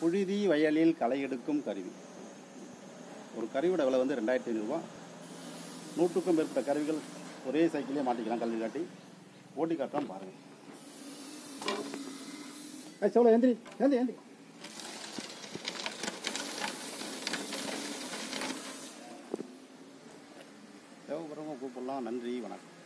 புழுதி வயலில் களை எடுக்கும் கருவி. ஒரு கருவியோட விலை வந்து ரெண்டாயிரத்தி ஐநூறுரூவா நூற்றுக்கும் மேற்பட்ட கருவிகள் ஒரே சைக்கிளே மாட்டிக்கலாம் கல்வி காட்டி ஓட்டி காட்டலாம் பாருங்கள் ஏய் செவல எந்திரி ஏந்தி ஏந்தி. தேவைப்படுறவங்க கூப்பிடலாம். நன்றி வணக்கம்.